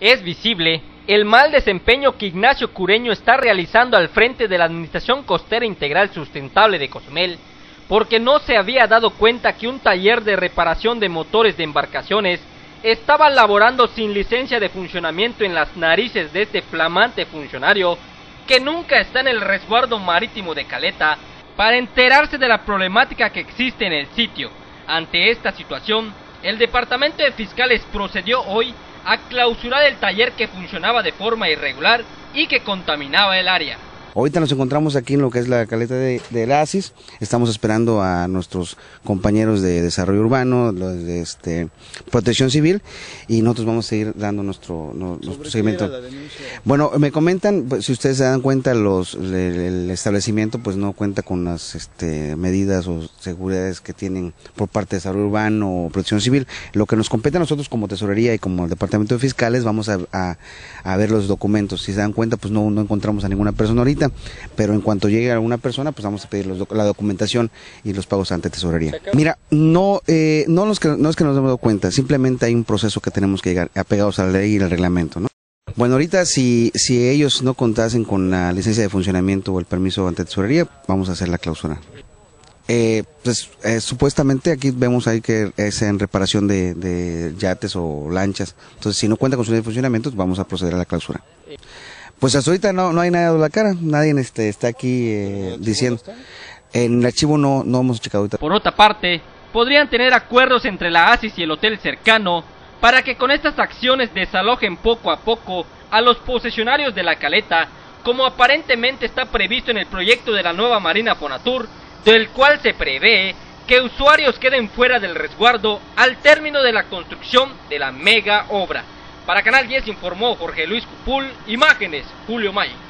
Es visible el mal desempeño que Ignacio Cureño está realizando al frente de la Administración Costera Integral Sustentable de Cozumel, porque no se había dado cuenta que un taller de reparación de motores de embarcaciones estaba laborando sin licencia de funcionamiento en las narices de este flamante funcionario que nunca está en el resguardo marítimo de Caleta para enterarse de la problemática que existe en el sitio. Ante esta situación, el Departamento de Fiscales procedió hoy a clausurar el taller que funcionaba de forma irregular y que contaminaba el área. Ahorita nos encontramos aquí en lo que es la caleta de, del ASIS. Estamos esperando a nuestros compañeros de desarrollo urbano, los de este, protección civil, y nosotros vamos a seguir dando nuestro, nuestro seguimiento. Bueno, me comentan, pues, si ustedes se dan cuenta, los, el, establecimiento pues no cuenta con las este, medidas o seguridades que tienen por parte de desarrollo urbano o protección civil. Lo que nos compete a nosotros como tesorería y como departamento de fiscales, vamos a, a, a ver los documentos. Si se dan cuenta, pues no, no encontramos a ninguna persona ahorita pero en cuanto llegue alguna persona, pues vamos a pedir la documentación y los pagos ante tesorería. Mira, no, eh, no, nos, no es que nos hemos dado cuenta, simplemente hay un proceso que tenemos que llegar apegados a la ley y al reglamento, ¿no? Bueno, ahorita si, si ellos no contasen con la licencia de funcionamiento o el permiso ante tesorería, vamos a hacer la clausura. Eh, pues eh, supuestamente aquí vemos ahí que es en reparación de, de, yates o lanchas. Entonces, si no cuenta con su funcionamiento, vamos a proceder a la clausura. Pues hasta ahorita no, no hay nadie de la cara, nadie este, está aquí eh, diciendo. En el archivo no, no hemos checado ahorita. Por otra parte, podrían tener acuerdos entre la ASIS y el hotel cercano para que con estas acciones desalojen poco a poco a los posesionarios de la caleta, como aparentemente está previsto en el proyecto de la nueva Marina Fonatur, del cual se prevé que usuarios queden fuera del resguardo al término de la construcción de la mega obra. Para Canal 10 informó Jorge Luis Cupul, imágenes Julio May.